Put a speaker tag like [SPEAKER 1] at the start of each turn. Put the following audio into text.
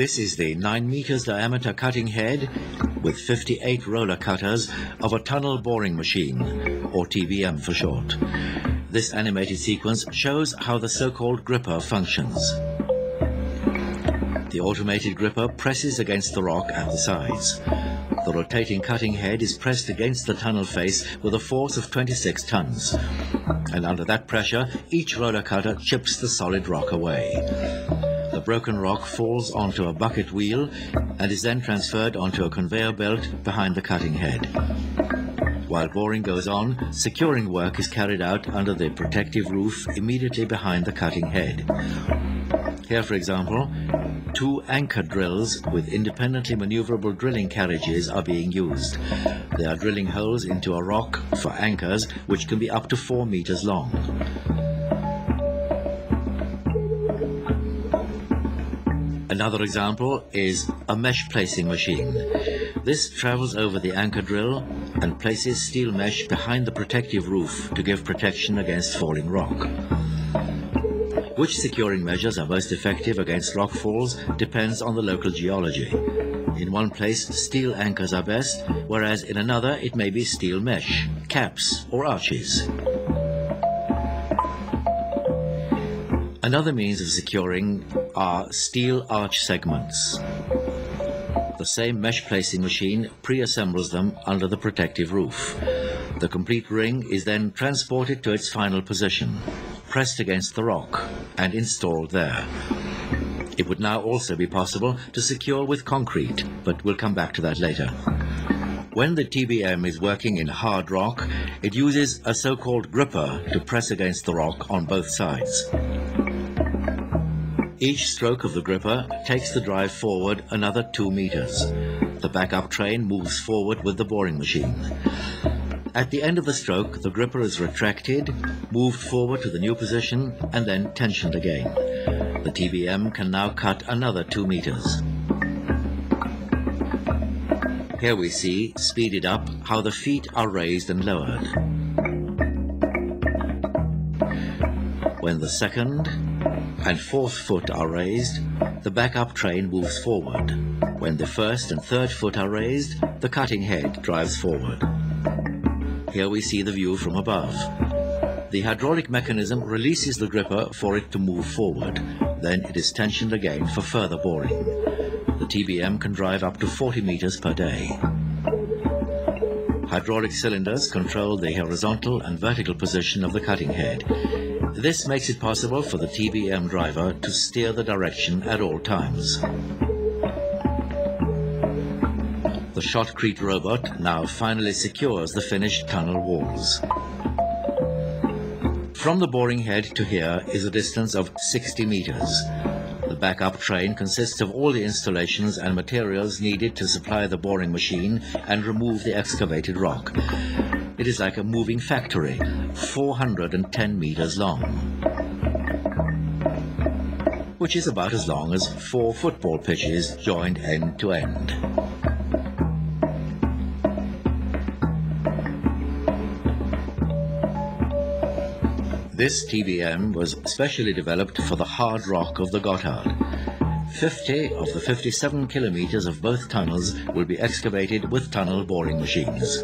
[SPEAKER 1] This is the 9 meters diameter cutting head with 58 roller cutters of a tunnel boring machine, or TBM for short. This animated sequence shows how the so-called gripper functions. The automated gripper presses against the rock at the sides. The rotating cutting head is pressed against the tunnel face with a force of 26 tons. And under that pressure, each roller cutter chips the solid rock away. The broken rock falls onto a bucket wheel and is then transferred onto a conveyor belt behind the cutting head. While boring goes on, securing work is carried out under the protective roof immediately behind the cutting head. Here, for example, two anchor drills with independently maneuverable drilling carriages are being used. They are drilling holes into a rock for anchors which can be up to 4 meters long. Another example is a mesh placing machine. This travels over the anchor drill and places steel mesh behind the protective roof to give protection against falling rock. Which securing measures are most effective against rock falls depends on the local geology. In one place, steel anchors are best, whereas in another it may be steel mesh, caps or arches. Another means of securing are steel arch segments. The same mesh placing machine pre-assembles them under the protective roof. The complete ring is then transported to its final position pressed against the rock and installed there. It would now also be possible to secure with concrete, but we'll come back to that later. When the TBM is working in hard rock, it uses a so-called gripper to press against the rock on both sides. Each stroke of the gripper takes the drive forward another two meters. The backup train moves forward with the boring machine. At the end of the stroke, the gripper is retracted, moved forward to the new position, and then tensioned again. The TBM can now cut another 2 meters. Here we see, speeded up, how the feet are raised and lowered. When the second and fourth foot are raised, the backup train moves forward. When the first and third foot are raised, the cutting head drives forward. Here we see the view from above. The hydraulic mechanism releases the gripper for it to move forward. Then it is tensioned again for further boring. The TBM can drive up to 40 meters per day. Hydraulic cylinders control the horizontal and vertical position of the cutting head. This makes it possible for the TBM driver to steer the direction at all times. The shotcrete robot now finally secures the finished tunnel walls. From the boring head to here is a distance of 60 meters. Backup train consists of all the installations and materials needed to supply the boring machine and remove the excavated rock. It is like a moving factory, 410 meters long, which is about as long as four football pitches joined end to end. This TBM was specially developed for the hard rock of the Gotthard. 50 of the 57 kilometers of both tunnels will be excavated with tunnel boring machines.